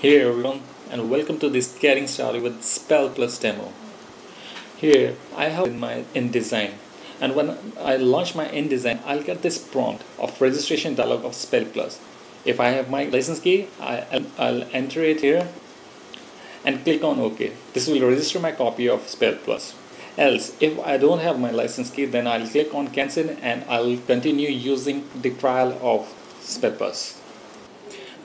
Hey everyone and welcome to this getting started with spell plus demo. Here I have in my InDesign and when I launch my InDesign I'll get this prompt of registration dialog of spell plus. If I have my license key I, I'll enter it here and click on OK. This will register my copy of spell plus. Else if I don't have my license key then I'll click on cancel and I'll continue using the trial of spell plus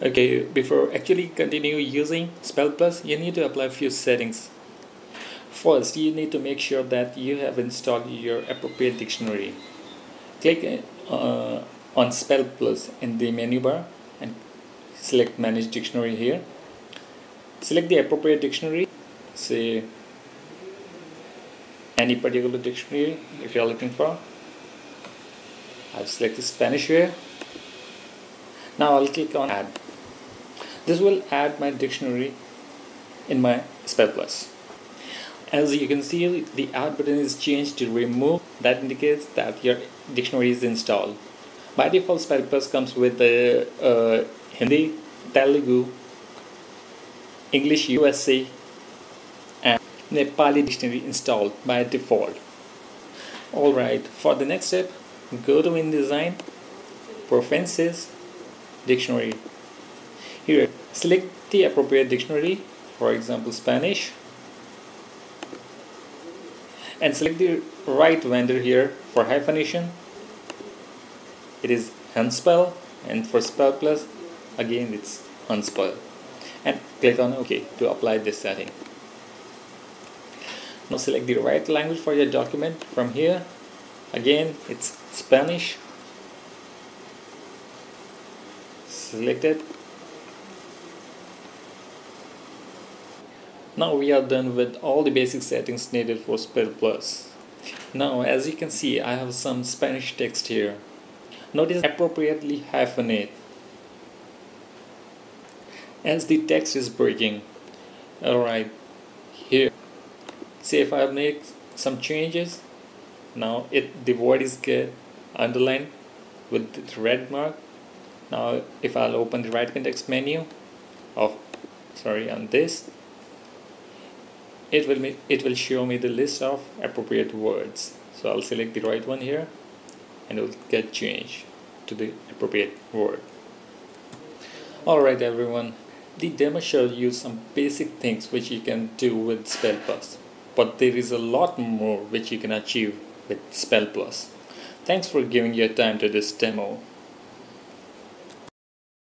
okay before actually continue using spell plus you need to apply a few settings. First you need to make sure that you have installed your appropriate dictionary. Click uh, on spell plus in the menu bar and select manage dictionary here. Select the appropriate dictionary say any particular dictionary if you are looking for. I've selected Spanish here now I'll click on add this will add my dictionary in my spell plus. As you can see the add button is changed to remove. That indicates that your dictionary is installed. By default spell plus comes with the uh, hindi telugu english usa and nepali dictionary installed by default. Alright for the next step go to InDesign preferences dictionary here, select the appropriate dictionary, for example Spanish, and select the right vendor here for hyphenation. It is Hunspell, and for Spell Plus, again it's Hunspell. And click on OK to apply this setting. Now select the right language for your document from here. Again, it's Spanish. Select it Now we are done with all the basic settings needed for Spell Plus. Now as you can see I have some Spanish text here. Notice appropriately hyphenate as the text is breaking. Alright, here. See if I make some changes. Now it the word is get underlined with the red mark. Now if I'll open the right context menu of sorry on this it will it will show me the list of appropriate words. So I'll select the right one here and it will get changed to the appropriate word. Alright everyone. The demo showed you some basic things which you can do with Spell Plus but there is a lot more which you can achieve with Spell Plus. Thanks for giving your time to this demo